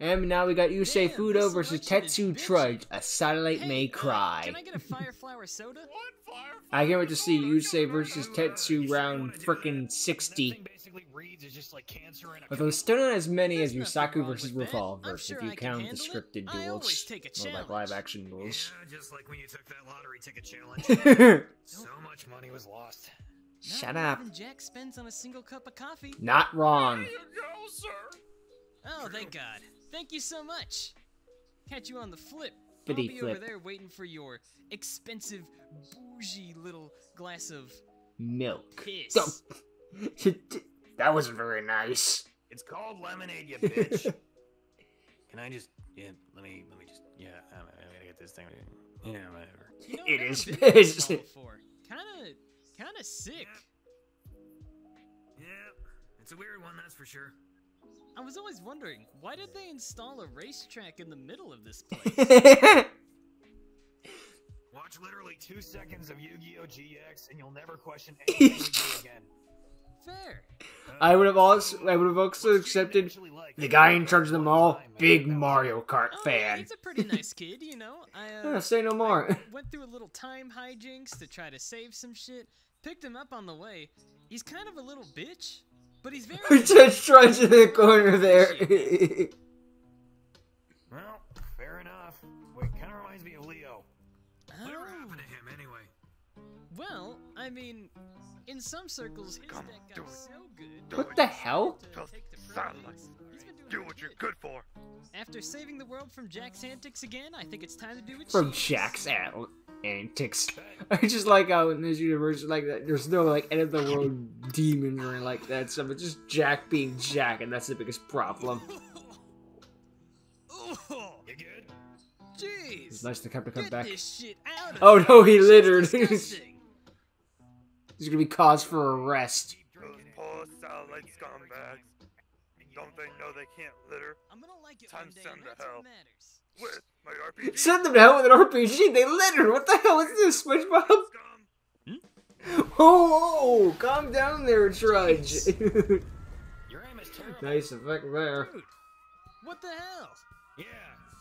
And now we got Yusei Damn, Fudo versus Tetsu. Trudge. A satellite Hey, may uh, cry. can I get a fire flower soda? I can't wait to see Yusei versus Tetsu round frickin' 60. Although still not as many as There's nothing Yusaku versus with Revolver sure if you I count the handle it. scripted duels. take a Or like live action duels. Yeah, just like when you took that lottery ticket challenge. Shut so much money was lost. Not more up. Jack spends on a single cup of coffee. Not wrong. Oh, thank God. Thank you so much. Catch you on the flip. Flippity I'll be over there waiting for your expensive, bougie little glass of Milk. piss. That wasn't very nice. It's called lemonade, you bitch. Can I just? Yeah, let me. Let me just. Yeah, I'm, I'm gonna get this thing. Yeah, whatever. You know, It never is been to this piss. Kinda, kinda sick. Yeah, it's a weird one, that's for sure. I was always wondering, why did they install a racetrack in the middle of this place? Watch literally two seconds of Yu-Gi-Oh! GX, and you'll never question anything again. Fair. I would have also I would have also accepted the guy in charge of them all, big Mario Kart Oh, yeah, fan. he's a pretty nice kid, you know. I uh, Yeah, say no more. went through a little time hijinks to try to save some shit. Picked him up on the way. He's kind of a little bitch, but he's very. Just trudge in the corner there. Well, fair enough. Wait, kind of reminds me of Leo. Whatever Oh, happened to him, anyway? well, I mean, in some circles, his Come, deck got so good. what the hell? Just take the satellite. prize. He's been doing Do what you're good. good for. After saving the world from Jack's antics again, I think it's time to do it. From Jack's at antics. I just like how in this universe, like that, there's no like end of the world demons or anything like that stuff. It's just Jack being Jack, and that's the biggest problem. You good? Jeez. It's nice to come to come back. this shit out of Oh no, he littered. He's gonna be cause for arrest. Those poor satellite scumbags. Don't they know they can't litter? I'm gonna like it Time one day, and send to that's what hell. matters. With my RPG. Send them to hell with an RPG. They littered. What the hell is this, SpongeBob? Scum. Oh, calm down there, Trudge. Your aim is terrible. nice effect there. Dude, what the hell? Yeah,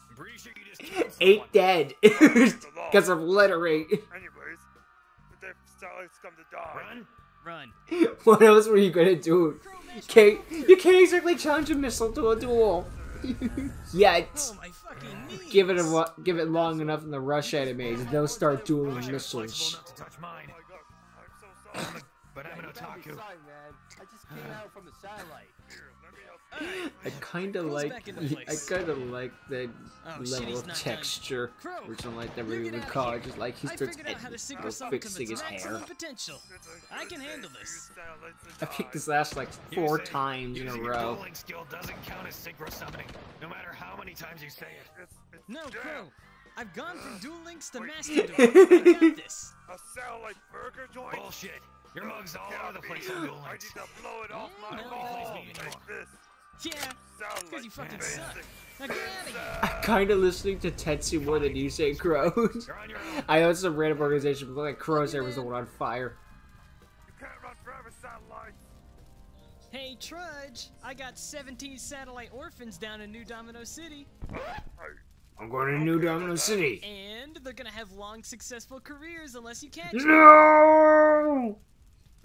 I'm pretty sure you just killed someone. Eight dead because of littering. Anyways, but their satellite scum to die. Run. Run. What else were you gonna do? Can't, you can't exactly challenge a missile to a duel. Yet. Oh my fucking knees. Give it a wa- give it long enough in the rush animes, they'll start dueling Wish I was flexible missiles. enough to touch Oh mine, my god, I'm so sorry. but I'm an You otaku. I just came out from the satellite. I kinda like back I kinda like the Oh, level of texture, Crow, or something like that. you Where you get would outta call it just like he I starts figured out how to sync ed- us up fixing his hair. potential. It's a I good can handle this. you satellites to I picked die. this last like four say times in a row. skill doesn't count as synchro summoning, no matter how many times you say it. It's, it's No, jam. Crow. I've gone from duel links to master duel. I got this. A satellite burger joint? Bullshit. Your mug's all Can't over the place on duel I links. need to blow it off my no, wall. Like this. Yeah, because you fucking suck. Now get out of here. I'm kinda listening to Tetsu more than you say crows. You're on your own. I know it's a random organization, but like Crosshair was the one on fire. You can't run forever, satellites. Hey, Trudge. I got 17 satellite orphans down in New Domino City. I'm going to New Domino City. And they're gonna have long, successful careers unless you catch Mm.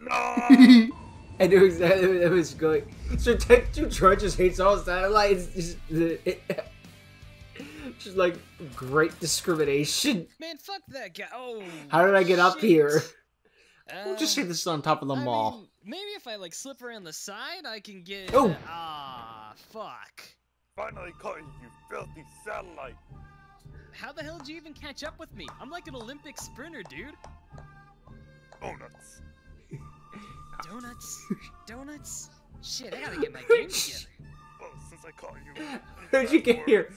them. No! no! I knew exactly where that was going. So Tetsu Trudge just hates all satellites. Just, just like great discrimination. Man, fuck that guy. Oh. How did I get up here? Uh, We'll just say this is on top of the I mall. mean, maybe if I like slip around the side, I can get. Oh. Ah, fuck. Finally caught you, you filthy satellite. How the hell did you even catch up with me? I'm like an Olympic sprinter, dude. Donuts. Donuts. Donuts. Shit, I gotta get my game together. Well, since I caught you. How'd you get here?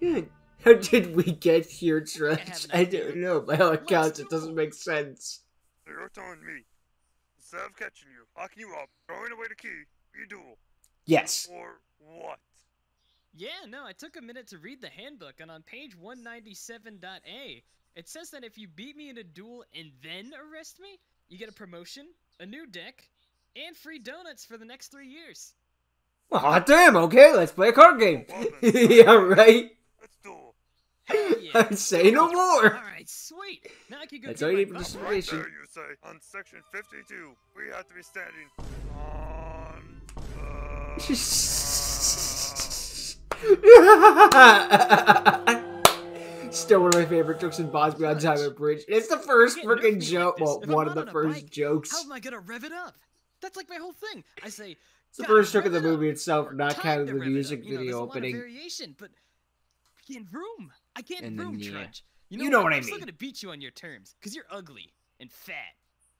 Yeah, How did we get here, Trudge? have I don't know. By all accounts, do it doesn't make sense. So you're telling me, instead of catching you, locking you up, throwing away the key, you duel. Yes. Or what? Yeah, no, I took a minute to read the handbook, and on page 197.a, it says that if you beat me in a duel and then arrest me, you get a promotion, a new deck, and free donuts for the next three years. Aw, damn, okay, let's play a card game. Well yeah, right? Let's duel. Hell yeah. Say no more. All right, sweet. Now I can go. That's get all you need for butt. this Right there, you say. On section 52, we have to be standing on the... Still one of my favorite jokes in Bonds Beyond Time Diamond Bridge. It's the first Get freaking like joke. Well, If one of the on first bike, jokes. How am I gonna rev it up? That's like my whole thing. I say It's the first joke of the movie itself, not time counting the rev it up. music You know, video a lot of opening. variation, but I can't room. I can't And then, room, yeah. Trudge. You know what I mean. I'm still gonna beat you on your terms, cause you're ugly and fat.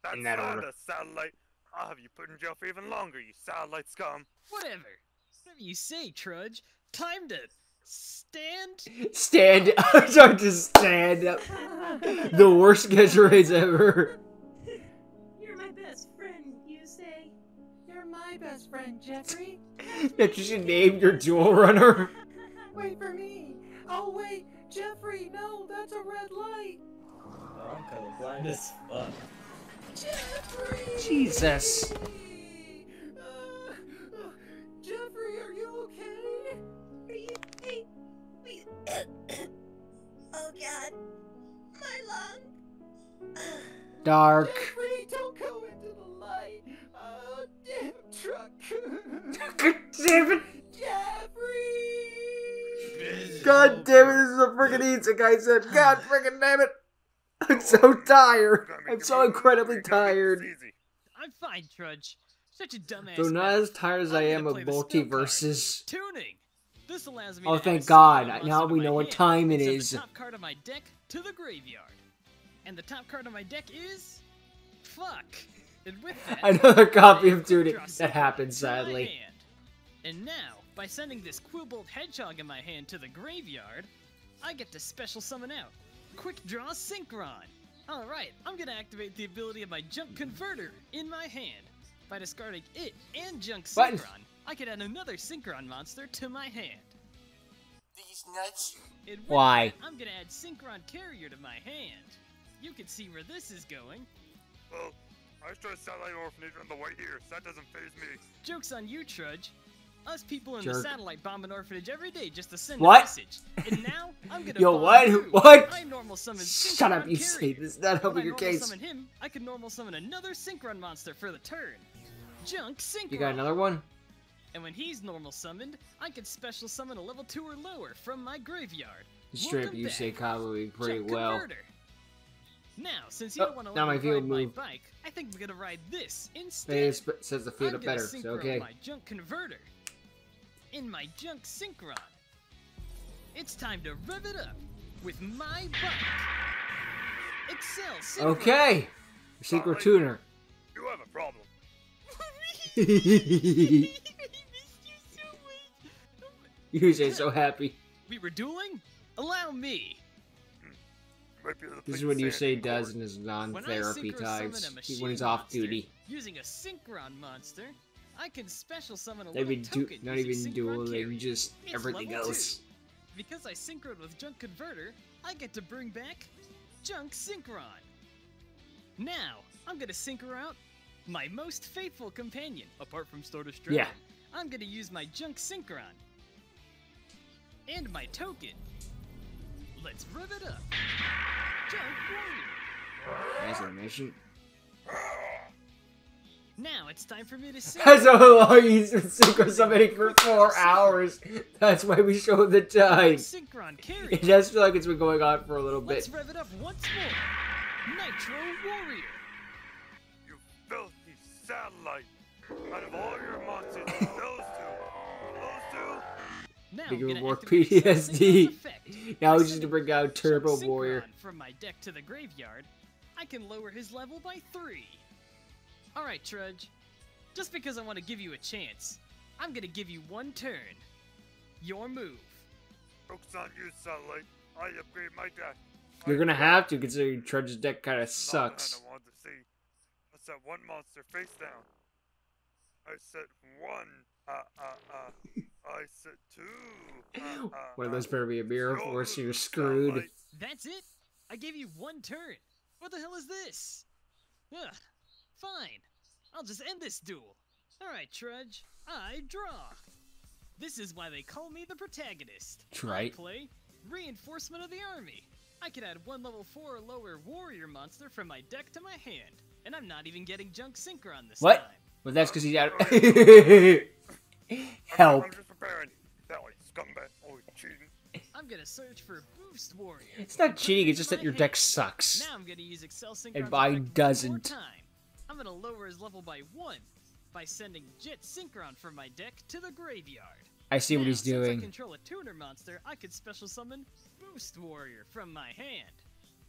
That's In that not order. a satellite. I'll have you put in jail for even longer, you satellite scum. Whatever. Whatever you say, Trudge. Time to stand. Stand I'm trying to stand up. The worst catchphrase ever. You're my best friend, you say. You're my best friend, Jeffrey. That you should name your duel runner. Wait for me. Oh, wait. Jeffrey, no, that's a red light. Oh, I'm colorblind as fuck. Jeffrey! Jesus. Uh, uh, Jeffrey, are you Dark. Jeffrey, don't go into the light. Oh, damn. God damn it. Jeffrey! God damn it, this is a freaking easy guy said. God freaking damn it. I'm so tired. I'm so incredibly You gotta make this tired. I'm fine, Trudge. Such a dumbass. Though not as tired as I'm I gonna of play the multiverses. Tuning. This allows me Oh, thank God. Now we know what time it Send is. the top card of my deck to the graveyard. And the top card of my deck is fuck. And with that, Another copy of Duty. That something happens, to my sadly. And now, by sending this Quillbolt Hedgehog in my hand to the graveyard, I get to special summon out Quick Draw Synchron. Alright, I'm gonna activate the ability of my Junk Converter in my hand. By discarding it and Junk What? Synchron, I can add another Synchron monster to my hand. These nuts. Why? that, I'm gonna add Synchron Carrier to my hand. You can see where this is going. Well, I tried satellite orphanage on the way here, so that doesn't phase me. Joke's on you, Trudge. Us people in the satellite bomb an orphanage every day just to send What? a message. And now I'm gonna Yo, what? you. What? I normal summon Shut up, you say this is not When helping I your normal case. summon him, I can normal summon another Synchron monster for the turn. Junk Synchron. You got another one? And when he's normal summoned, I can special summon a level 2 or lower from my graveyard. Straight up, you say probably pretty Junk well. Converter. Now, since you Oh, don't want to now my field ride my bike, I think we're gonna ride this instead. It is- says the I'm field gonna better, so synchro okay. my junk converter in my junk synchron. It's time to rev it up with my bike. Excel Synchron. Okay. Secret tuner. You have a problem. you say so happy. We were dueling? Allow me. This is pick what you say cord. does in his non-therapy synchro summon times. He- When he's off monster duty. using a synchron monster, I can special summon a Not little even, du- token not even synchron dueling, just It's everything else. two. Because I synchroed with Junk Converter, I get to bring back Junk Synchron. Now, I'm gonna synchro out my most faithful companion, apart from Stardust Dragon. Yeah. I'm gonna use my Junk Synchron. And my token. Let's rev it up. Junk Warrior. Nice animation. Now it's time for me to sing. That's how long he's been synchro summoning for four hours. That's why we show the time. Synchron carry. It does feel like it's been going on for a little Let's bit. rev it up once more. Nitro Warrior. You filthy satellite. Out of all your monsters, Now Give I'm more PTSD. Now we just need to bring out Turbo Synchron Warrior. From my deck to the graveyard, I can lower his level by three. All right, Trudge. Just because I want to give you a chance, I'm gonna give you one turn. Your move. Joke's on you, satellite. I upgrade my deck. You're gonna have to, considering Trudge's deck kind of sucks. I wanted to see. I set one monster face down. I set one. Uh, uh, uh. I set two. One of uh. those better be a mirror Your force, so you're screwed. That's it. I gave you one turn. What the hell is this? Ugh. Fine. I'll just end this duel. All right, Trudge. I draw. This is why they call me the protagonist. That's right. I play Reinforcement of the Army. I can add one level 4 or lower warrior monster from my deck to my hand. And I'm not even getting Junk Synchron this What? time. Well, that's because he's out. I'm- Help. I'm just preparing. That scumbag. Oh, cheating. I'm gonna search for Boost Warrior. It's not cheating. It's just that your deck sucks. Now I'm gonna use Excel Synchron's And mine effect one more doesn't. time. I'm gonna lower his level by one by sending Jet Synchron from my deck to the graveyard. I see what Now, he's Since I doing. control a tuner monster, I could special summon Boost Warrior from my hand.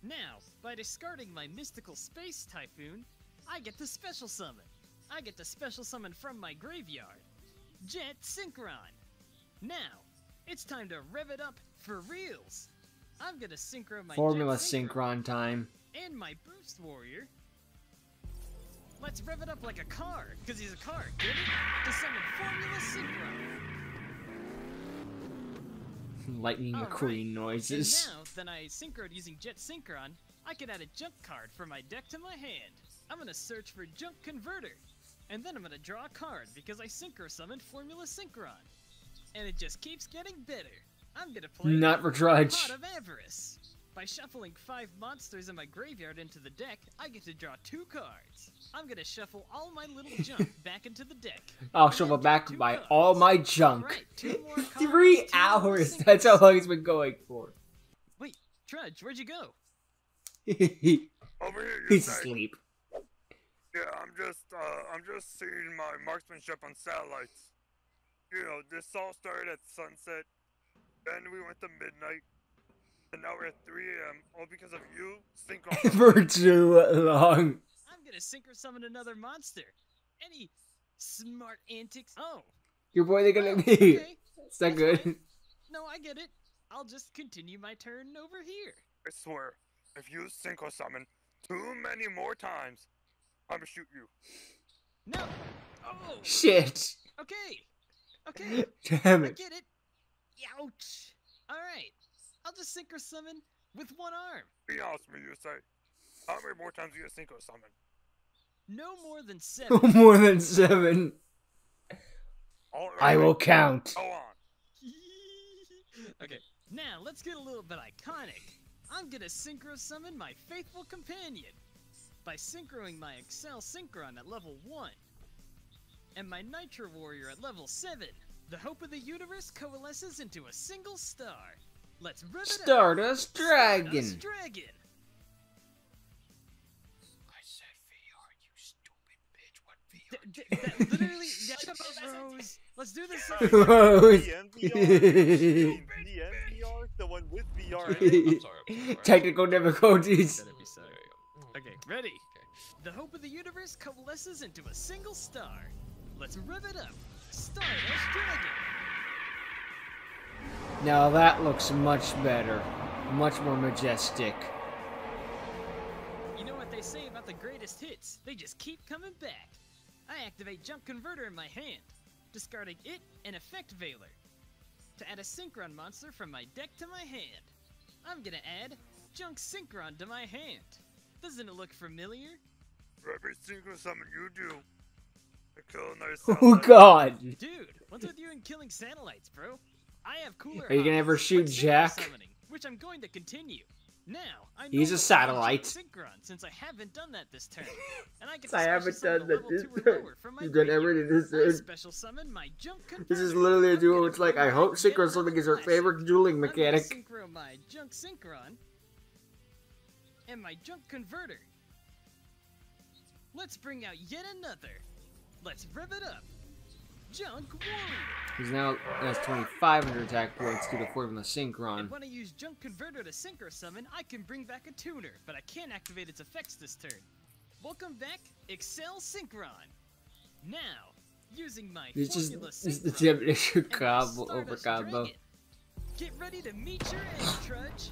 Now, by discarding my Mystical Space Typhoon, I get to special summon. I get to special summon from my graveyard. Jet Synchron. Now, it's time to rev it up for reals. I'm gonna synchro my Formula Synchron time. and my Boost Warrior. Let's rev it up like a car, because he's a car, get it? To summon Formula Synchron. Lightning Alright. McQueen noises. And now, then I synchroed using Jet Synchron, I can add a junk card from my deck to my hand. I'm gonna search for Junk Converter. And then I'm gonna draw a card because I synchro summoned Formula Synchron. And it just keeps getting better. I'm gonna play Not for Drudge. Pot of Avarice. By shuffling five monsters in my graveyard into the deck, I get to draw two cards. I'm gonna shuffle all my little junk back into the deck. I'll and shovel back two by cards. all my junk. Alright, two more cards, Three two hours. synchros. That's how long it's been going for. Wait, Trudge, where'd you go? he's Over here, Yusei. asleep. Yeah, I'm just, uh, I'm just seeing my marksmanship on satellites. You know, this all started at sunset, then we went to midnight, and now we're at 3 a.m. All because of you, Synchro. for too long. I'm gonna synchro summon another monster. Any smart antics? Oh, Your boy, they're gonna be. okay. Is that That's good? fine. No, I get it. I'll just continue my turn over here. I swear, if you Synchro summon too many more times, I'm gonna shoot you. No. Oh. Shit. Okay. Okay. Damn it. I it. get it. Ouch. All right. I'll just synchro summon with one arm. Be honest with me, Yusei. How many more times do you Synchro summon? No more than seven. No More than seven. All I will count. Go on. okay, now let's get a little bit iconic. I'm gonna synchro summon my faithful companion by synchroing my Excel Synchron at level 1 and my Nitro Warrior at level 7. The hope of the universe coalesces into a single star. Let's rip it up. Stardust Dragon. Stardust Dragon. I said VR, you stupid bitch. What D- d- that literally, that Rose. Let's do this. Rose. The MVR? the MVR? The one with VR? I'm sorry, I'm sorry. Technical difficulties. Better be sorry. Okay, ready? The hope of the universe coalesces into a single star. Let's rev it up. Stardust Dragon. Now that looks much better. Much more majestic. You know what they say about the greatest hits? They just keep coming back. I activate Junk Converter in my hand, discarding it and Effect Veiler to add a Synchron monster from my deck to my hand. I'm gonna add Junk Synchron to my hand. Doesn't it look familiar? For every Synchro summon you do, I kill another Oh god. Dude, what's with you and killing satellites, bro? I have cooler. Are you gonna ever shoot Jack? Summoning, which I'm going to continue. Now, I know He's a satellite. Synchron since I haven't done that this turn, and I get I haven't done that this turn. lower from my You've done graveyard. this turn. special summon my junk This is literally a duel. duo. It's like I hope yet synchro something is her favorite dueling mechanic. synchro my junk synchron and my junk converter. Let's bring out yet another. Let's rev it up. Junk Warrior. He's now has 2,500 attack points due to Formula Synchron. And when I use Junk Converter to Synchro Summon, I can bring back a tuner, but I can't activate its effects this turn. Welcome back, Excel Synchron. Now, using my This is Formula is the Synchron definition of and my combo over combo. Dragon. Get ready to meet your end, Trudge.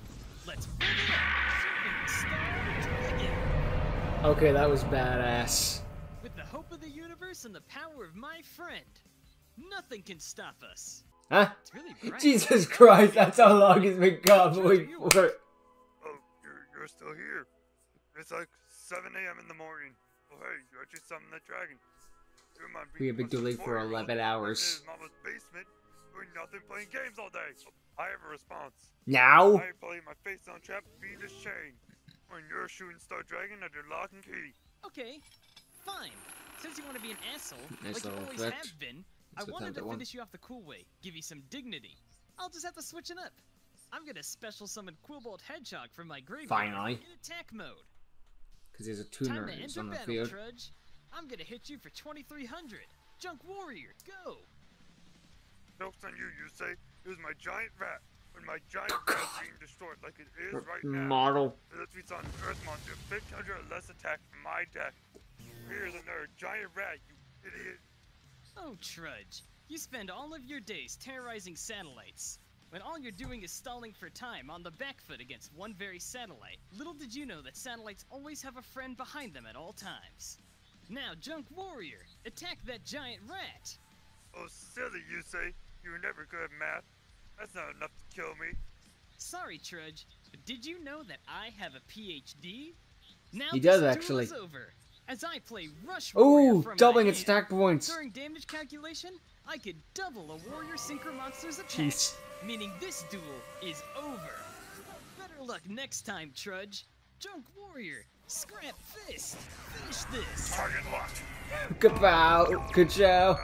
Let's rev it up, Shooting Star Dragon. Okay, that was badass. With the the universe and the power of my friend, nothing can stop us. Huh? It's really. Jesus Christ, that's how long it's been comboing for. Oh, you're, you're still here. It's like 7 a.m. in the morning. Oh, hey, you actually summoned the dragon. You might We have been much dueling for 11 hours. Mama's basement. doing nothing, playing games all day. I have a response. Now? I play my face on trap, beat this chain. When you're shooting Star Dragon under lock and key. Okay, fine. Since you want to be an asshole, Nice like you always effect. have been, I Let's wanted to that one. finish you off the cool way, give you some dignity. I'll just have to switch it up. I'm gonna special summon Quillbolt Hedgehog from my graveyard Finally. in attack mode. Because there's a Time tuner to enter on the battle, field. Trudge. I'm gonna hit you for 2300. Junk Warrior, go! Joke's on you, you say. It was my giant rat. When my giant rat being destroyed like it is right now. Model. This beats on Earth Monster, 1500 or less attack from my deck. Here's another giant rat, you idiot. Oh, Trudge. You spend all of your days terrorizing satellites. When all you're doing is stalling for time on the back foot against one very satellite, little did you know that satellites always have a friend behind them at all times. Now, Junk Warrior, attack that giant rat! Oh, silly, Yusei. You were never good at math. That's not enough to kill me. Sorry, Trudge, but did you know that I have a PhD? Now He this does, actually. is over. As I play Rush Warrior Oh, doubling its hand. attack points. During damage calculation, I could double a Warrior Synchro Monster's attack, Jeez. meaning this duel is over. Better luck next time, Trudge. Junk Warrior, Scrap Fist, finish this. Target lock. Goodbye. Good show.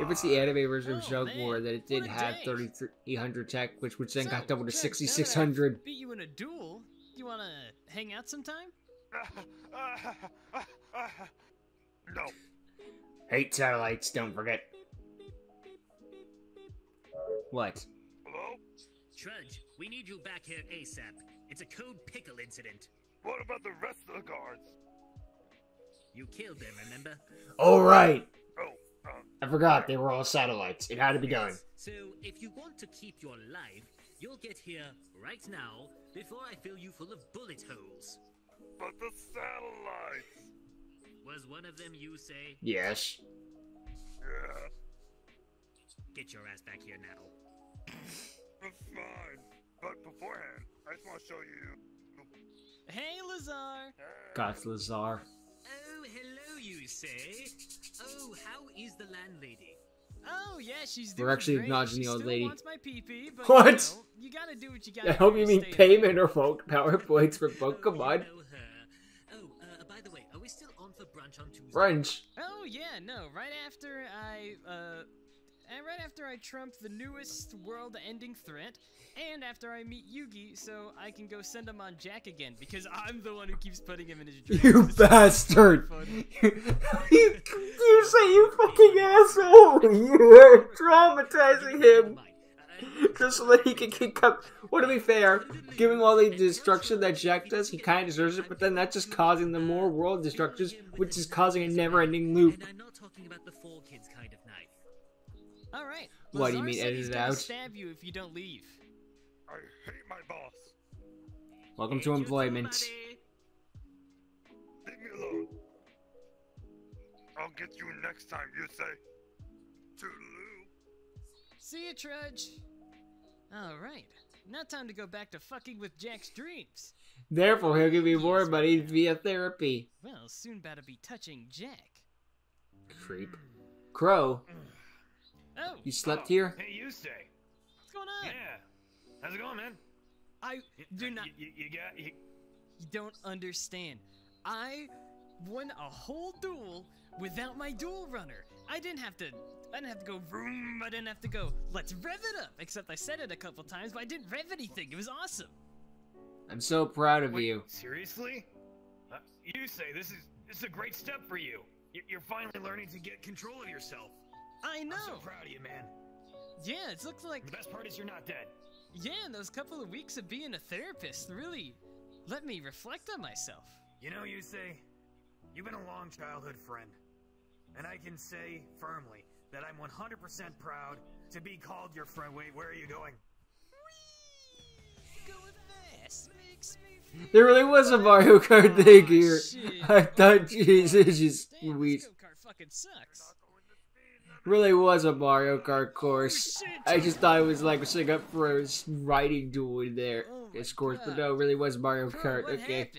If it's the anime version of Oh, Junk man, War, that it did have day. 3,300 tech, which which then So, got doubled to Trudge, now that I've 6,600. Beat you in a duel. You wanna hang out sometime? No. Hate satellites, don't forget. What? Hello? Trudge, we need you back here ASAP. It's a code pickle incident. What about the rest of the guards? You killed them, remember? Oh, right. Oh, um, I forgot they were all satellites. It had to be done. So, if you want to keep your life, you'll get here right now before I fill you full of bullet holes. But the satellites. Was one of them you say? Yes. Yeah, Get your ass back here now. I'm fine. But beforehand, I just want to show you. Hey, Lazar. Got Lazar. Oh, hello, you say? Oh, how is the landlady? Oh yeah, she's We're actually great. acknowledging she the old lady. Wants my pee-pee, but What? You, know, you gotta do what you gotta. I hope you mean stay payment or vote PowerPoints for Oh, Pokemon. you know her. Oh, uh, by the way, are we still on for brunch on Tuesday? Brunch. Oh yeah, no. Right after I, uh, and right after I trump the newest world-ending threat, and after I meet Yugi, so I can go send him on Jack again because I'm the one who keeps putting him in his dreams. You It's bastard! you, you say you fucking asshole! You are traumatizing him Mind. Uh, just so that he can kick up. Well, to be fair, given all the destruction that Jack does, he kind of deserves it, but then that's just causing the more world destructions, which is causing a never ending loop. And I'm not talking about the four kids kind of knife. All right. What, do you mean said edit it out? Stab you if you don't leave. I hate my boss. Welcome to employment. Leave me alone. I'll get you next time, Yusei. Toodaloo. See you, Trudge. All right. Now time to go back to fucking with Jack's dreams. Therefore, he'll give you more money via therapy. Well, soon better be touching Jack. Creep. Crow, Oh, you slept here? Hey, Yusei. what's going on? Yeah. How's it going, man? I do not. You, you, you got. You, You don't understand. I won a whole duel without my duel runner. I didn't have to. I didn't have to go vroom. I didn't have to go. Let's rev it up. Except I said it a couple times, but I didn't rev anything. It was awesome. I'm so proud of Wait, you. Seriously? Uh, you say this is this is a great step for you. You're, you're finally learning to get control of yourself. I know. I'm so proud of you, man. Yeah, it looks like The best part is you're not dead. yeah. And those couple of weeks of being a therapist really let me reflect on myself. You know, Yusei, you've been a long childhood friend. And I can say firmly that I'm 100% proud to be called your friend. Wait, where are you going? Going fast makes me feel There really was a Mario Kart thing here. shit. I thought, Jesus, just Damn, Louise. this go-kart fucking sucks. Really was a Mario Kart course. I just thought it was like setting up for a s- riding duel in there. Oh This course, but no, it really was Mario Kart. Okay,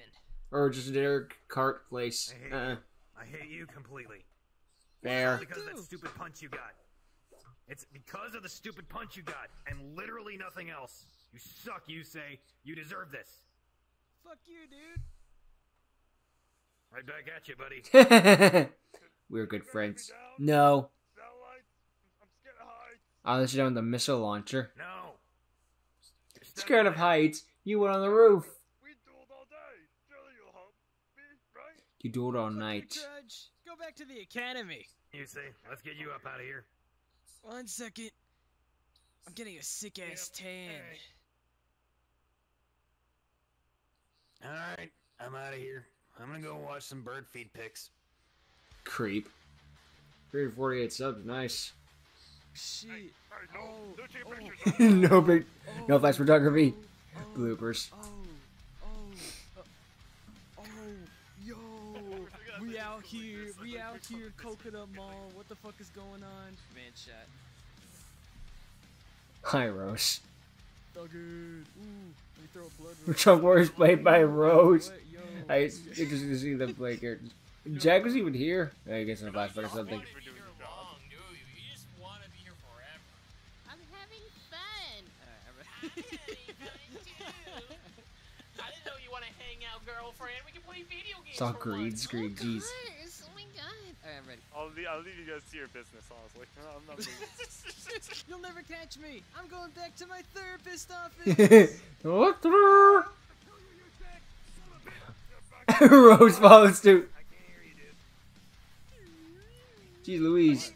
or just another kart place. I Uh. I hate you completely. Fair. Because of that stupid punch you got. It's because of the stupid punch you got, and literally nothing else. You suck, Yusei. You deserve this. Fuck you, dude. Right back at you, buddy. We're good friends. No. Satellite, I'm scared of heights. I'll down with the missile launcher. No. You're Scared of heights? You went on the roof. We dueled all day. Surely you'll help me, right? You do it all Fuck you, night. Trudge. Go back to the academy. You say, let's get you up out of here. One second. I'm getting a sick ass tan. hey. Alright, I'm out of here. I'm gonna go watch some bird feed pics. Creep. 348 subs, nice. Shit. Hey, no, Oh, no cheap oh. no big, no Oh, flash photography. oh, oh Bloopers. Oh, out here, we out here, Coconut Mall. What the fuck is going on? Man shot. Hi, Rose. Thuggered. Ooh, let me throw a blood. red. Trump Wars played by Rose. I it's interesting to see them play characters. Jack was even here. I guess in a flashback or something. For doing the job. You just want to be here forever. I'm having fun. I didn't know you want to hang out, girlfriend. We can play video games. It's all for green once. screen, jeez. Oh, oh my god. Alright, I'm ready. I'll leave, I'll leave you guys to your business, honestly. I'm not moving. You'll never catch me. I'm going back to my therapist office. What the- Rose follows suit. I can't hear you, dude. Gee Louise.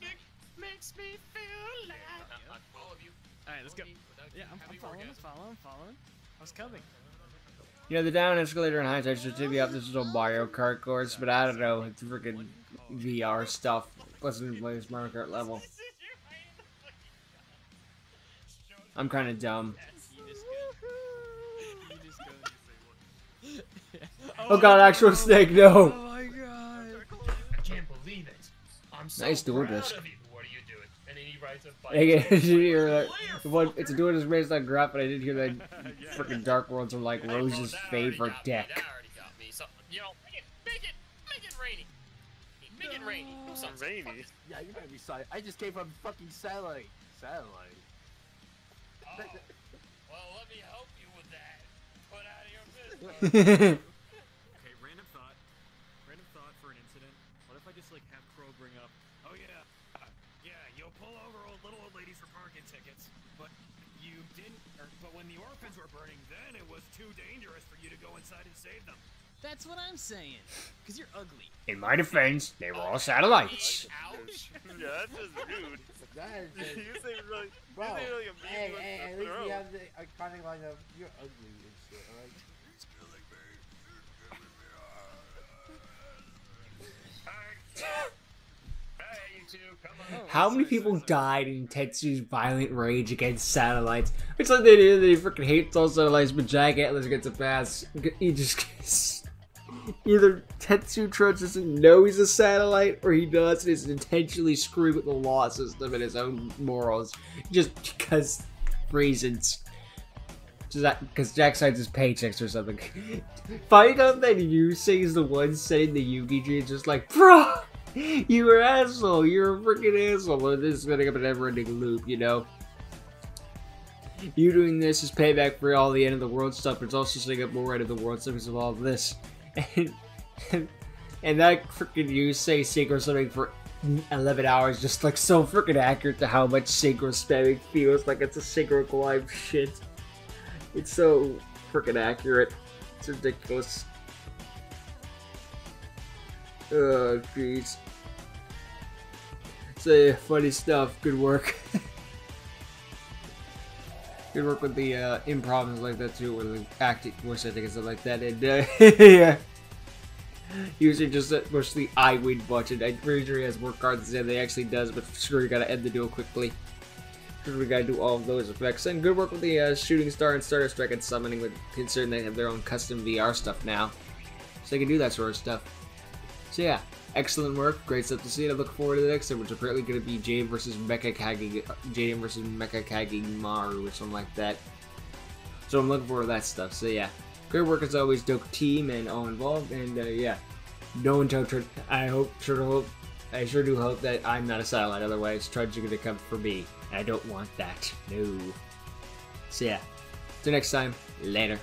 Makes me feel like. all of you. Alright, let's go. Yeah, I'm, I'm following, I'm following, I'm following. I was coming. You know, the down escalator in hindsight should be up this little Mario Kart course, but I don't know. It's freaking VR stuff. Wasn't play this Mario Kart level. I'm kind of dumb. You just go. You just go. Oh god, actual snake, Oh no! my god. I can't believe it. I'm so Nice doing proud rides a bike. Hey, did you hear that? The it's a doing this based on graph, but I did hear that freaking Dark Worlds are like Well, Rose's that already favorite got me. deck. That already got me. So, you know, make it, make it, make it rainy. Make it rainy. Do something. Rainy. Yeah, you better be sorry. I just came from fucking satellite. Satellite. Oh. Well, let me help you with that. Put out of your business. Ladies parking tickets, but you didn't. Or, but when the orphans were burning, then it was too dangerous for you to go inside and save them. That's what I'm saying. Cause you're ugly. In my defense, they were all satellites. Ouch. Yeah, that's just rude. That is just, you say really, bro. you say really a Hey, hey, at least we throat. have the iconic line of "You're ugly" and shit. Alright. Hey, you two, come on. How many people died in Tetsu's violent rage against satellites? It's like they did, they freaking hates all satellites, but Jack Atlas gets a pass. He just gets. Either Tetsu Trudge doesn't know he's a satellite, or he does and is intentionally screwing with the law system and his own morals. Just because reasons. Because Jack signs his paychecks or something. Finding out that Yusei is the one setting the Yugi just like, bro, you were asshole. You're a freaking asshole. And this is gonna up a never-ending loop, you know. You doing this is payback for all the end of the world stuff, but it's also setting up more end of the world stuff because of all of this. And, and, that freaking Yusei synchro something for 11 hours just like so freaking accurate to how much synchro spamming feels like it's a synchro live shit. It's so freaking accurate. It's ridiculous. Oh, jeez. Yeah, funny stuff. Good work. Good work with the uh, improv and stuff like that too, with the acting voice acting and stuff like that. And uh, yeah, usually just uh, push the I win button. I'm pretty sure he has more cards than they actually does, but screw, you gotta end the duel quickly. We gotta do all of those effects. And good work with the uh, shooting star and starter strike and summoning, with considering they have their own custom VR stuff now, so they can do that sort of stuff. So yeah, excellent work, great stuff to see. I look forward to the next one, which apparently going to be Jade versus Mecha Kage, Jade versus Mecha Kage Maru or something like that. So I'm looking forward to that stuff. So yeah, great work as always, dope team and all involved. And uh, yeah, no one Trud- I hope, sure hope, I sure do hope that I'm not a satellite. Otherwise, Trudge going to come for me, I don't want that. No. So yeah. Till next time. Later.